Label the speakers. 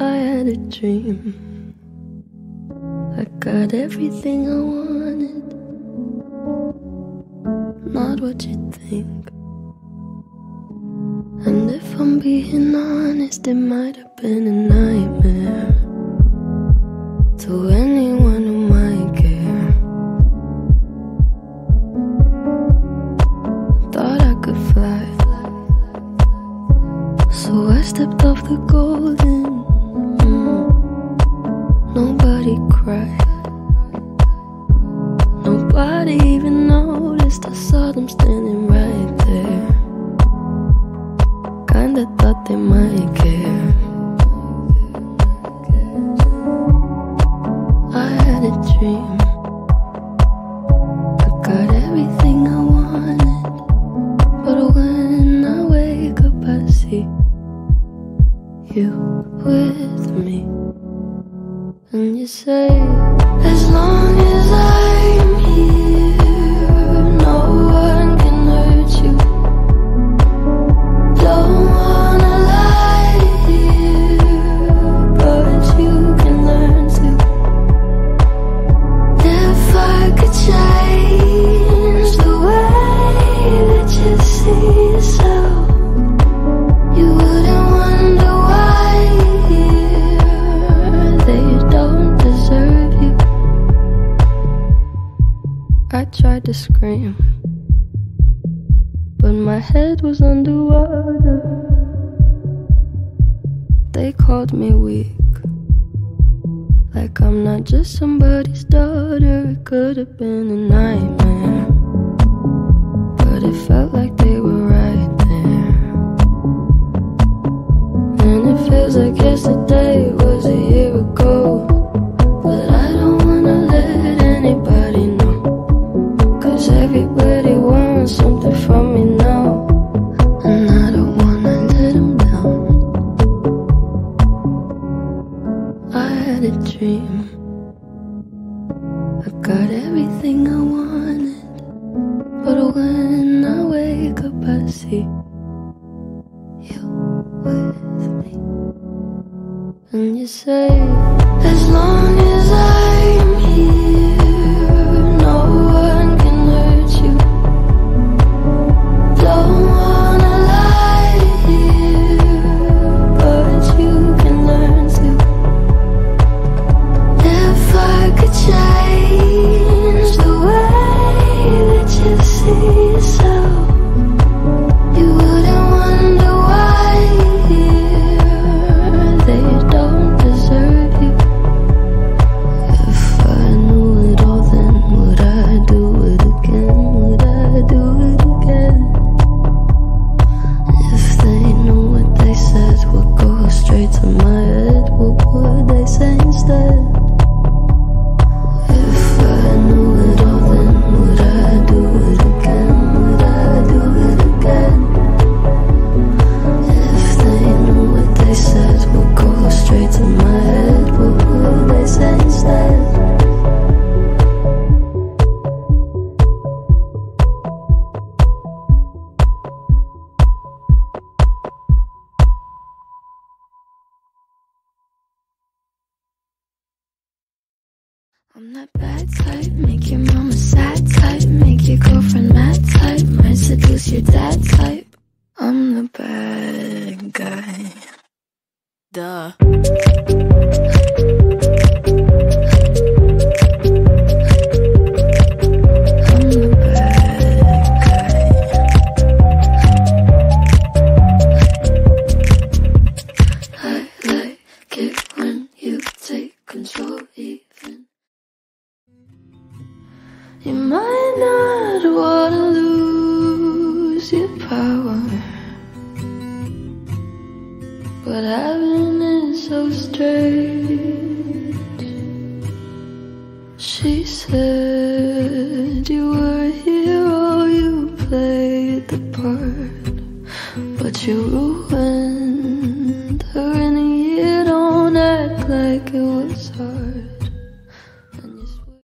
Speaker 1: I had a dream. I got everything I wanted. Not what you think. Being honest, it might have been a nightmare. To anyone who might care. Thought I could fly. So I stepped off the golden. mm. Nobody cried. With me. And you say, as long as I'm my head was underwater. They called me weak, like I'm not just somebody's daughter. It could have been a nightmare, but it felt like they were right there. And it feels like yesterday was a year ago. But I don't wanna let anybody know. Cause everybody wants something from me had a dream. I got everything I wanted. But when I wake up, I see you with me. And you say, as long as to my I'm that bad type, make your mama sad type, make your girlfriend mad type, might seduce your dad type. Power, but having it so strange. She said you were a hero, oh, you played the part, but you ruined